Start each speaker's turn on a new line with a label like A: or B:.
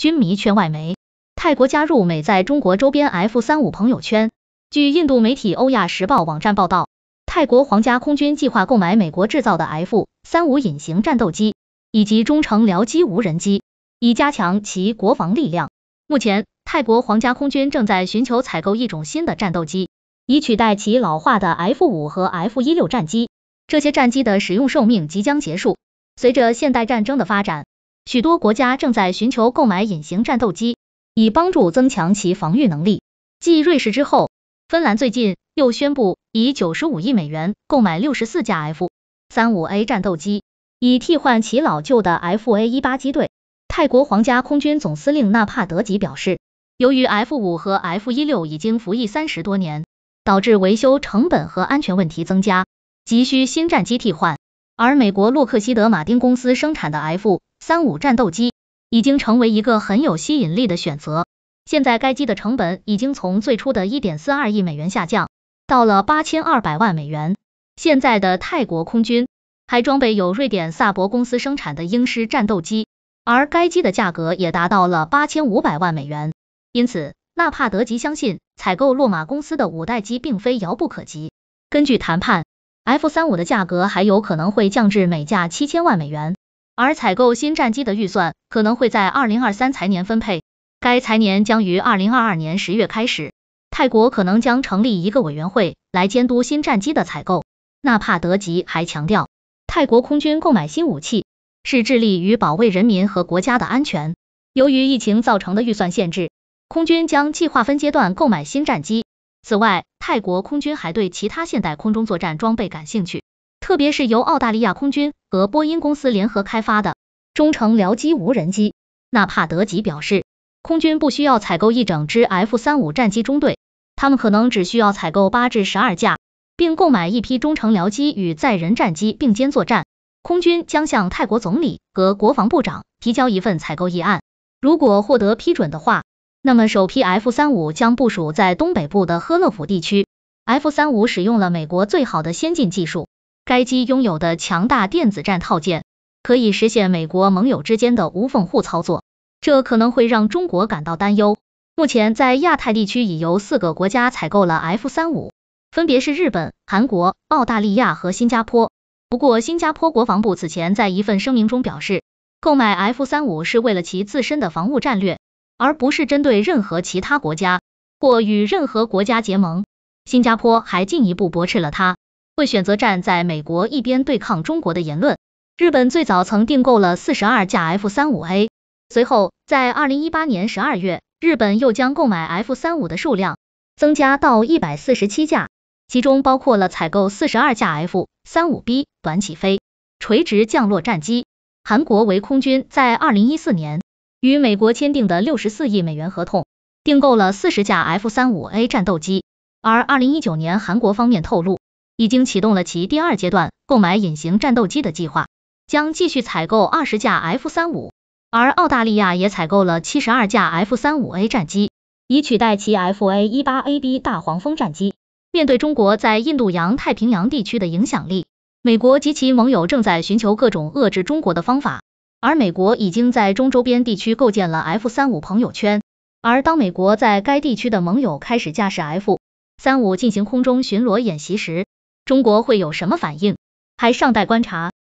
A: 军迷圈外媒，泰国加入美在中国周边 F 三五朋友圈。据印度媒体欧亚时报网站报道，泰国皇家空军计划购买美国制造的 F 三五隐形战斗机以及中程僚机无人机，以加强其国防力量。目前，泰国皇家空军正在寻求采购一种新的战斗机，以取代其老化的 F 五和 F 一六战机。这些战机的使用寿命即将结束。随着现代战争的发展，许多国家正在寻求购买隐形战斗机，以帮助增强其防御能力。继瑞士之后。芬兰最近又宣布以九十五亿美元购买六十四架 F 三五 A 战斗机，以替换其老旧的 F A 一八机队。泰国皇家空军总司令纳帕德吉表示，由于 F 五和 F 一六已经服役三十多年，导致维修成本和安全问题增加，急需新战机替换。而美国洛克希德马丁公司生产的 F 三五战斗机已经成为一个很有吸引力的选择。现在该机的成本已经从最初的1.42亿美元下降到了8200万美元。现在的泰国空军还装备有瑞典萨博公司生产的鹰狮战斗机，而该机的价格也达到了8500万美元。因此，纳帕德吉相信采购洛马公司的五代机并非遥不可及。根据谈判，F35 的价格还有可能会降至每架7000万美元，而采购新战机的预算可能会在2023财年分配。该财年将于二零二二年十月开始，泰国可能将成立一个委员会来监督新战机的采购。纳帕德吉还强调，泰国空军购买新武器是致力于保卫人民和国家的安全。由于疫情造成的预算限制，空军将计划分阶段购买新战机。此外，泰国空军还对其他现代空中作战装备感兴趣，特别是由澳大利亚空军和波音公司联合开发的中程僚机无人机。纳帕德吉表示。空军不需要采购一整支 F 三五战机中队，他们可能只需要采购八至十二架，并购买一批中程僚机与载人战机并肩作战。空军将向泰国总理和国防部长提交一份采购议案，如果获得批准的话，那么首批 F 三五将部署在东北部的赫勒府地区。F 三五使用了美国最好的先进技术，该机拥有的强大电子战套件可以实现美国盟友之间的无缝互操作。这可能会让中国感到担忧。目前在亚太地区已由四个国家采购了 F 三五，分别是日本、韩国、澳大利亚和新加坡。不过，新加坡国防部此前在一份声明中表示，购买 F 三五是为了其自身的防务战略，而不是针对任何其他国家或与任何国家结盟。新加坡还进一步驳斥了他会选择站在美国一边对抗中国的言论。日本最早曾订购了四十二架 F 三五 A。随后，在二零一八年十二月，日本又将购买 F 三五的数量增加到一百四十七架，其中包括了采购四十二架 F 三五 B 短起飞、垂直降落战机。韩国为空军在二零一四年与美国签订的六十四亿美元合同，订购了四十架 F 三五 A 战斗机。而二零一九年，韩国方面透露，已经启动了其第二阶段购买隐形战斗机的计划，将继续采购二十架 F 三五。而澳大利亚也采购了七十二架 F 三五 A 战机，以取代其 F A 一八 A B 大黄蜂战机。面对中国在印度洋太平洋地区的影响力，美国及其盟友正在寻求各种遏制中国的方法。而美国已经在中周边地区构建了 F 三五朋友圈。而当美国在该地区的盟友开始驾驶 F 三五进行空中巡逻演习时，中国会有什么反应，还尚待观察。